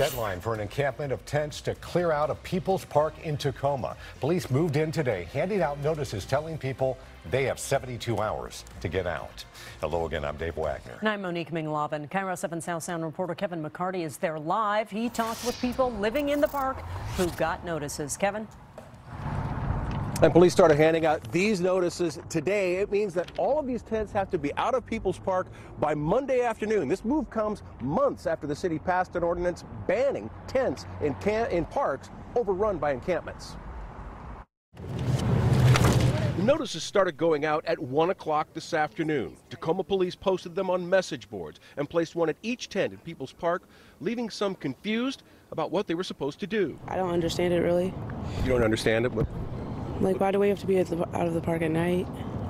Deadline for an encampment of tents to clear out of People's Park in Tacoma. Police moved in today, handing out notices telling people they have 72 hours to get out. Hello again, I'm Dave Wagner. And I'm Monique Ming Laven. KIRO 7 South Sound reporter Kevin McCarty is there live. He talked with people living in the park who got notices. Kevin? And police started handing out these notices today. It means that all of these tents have to be out of People's Park by Monday afternoon. This move comes months after the city passed an ordinance banning tents in, in parks overrun by encampments. The notices started going out at 1 o'clock this afternoon. Tacoma police posted them on message boards and placed one at each tent in People's Park, leaving some confused about what they were supposed to do. I don't understand it really. You don't understand it? Like, why do we have to be out of the park at night?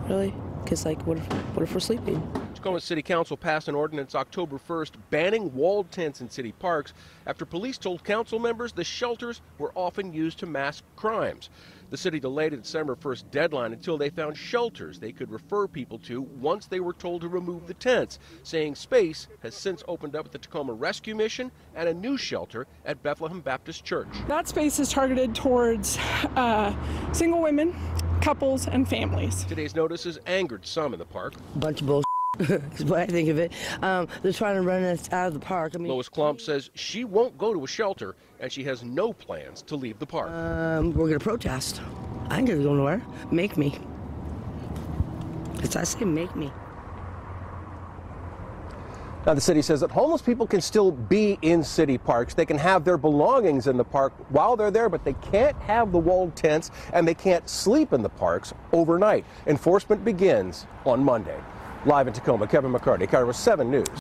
Really? Because, like, what if, what if we're sleeping? Tacoma City Council passed an ordinance October 1st banning walled tents in city parks after police told council members the shelters were often used to mask crimes. The city delayed its December 1st deadline until they found shelters they could refer people to once they were told to remove the tents, saying space has since opened up at the Tacoma Rescue Mission and a new shelter at Bethlehem Baptist Church. That space is targeted towards uh, single women, couples, and families. Today's notices angered some in the park. Bunch of bullshit. is what I think of it. Um, they're trying to run us out of the park. I mean, Lois Klump says she won't go to a shelter and she has no plans to leave the park. Um, we're going to protest. I ain't going to go nowhere. Make me. As I say, make me. Now, the city says that homeless people can still be in city parks. They can have their belongings in the park while they're there, but they can't have the walled tents and they can't sleep in the parks overnight. Enforcement begins on Monday. Live in Tacoma, Kevin McCarty, KIRO 7 News.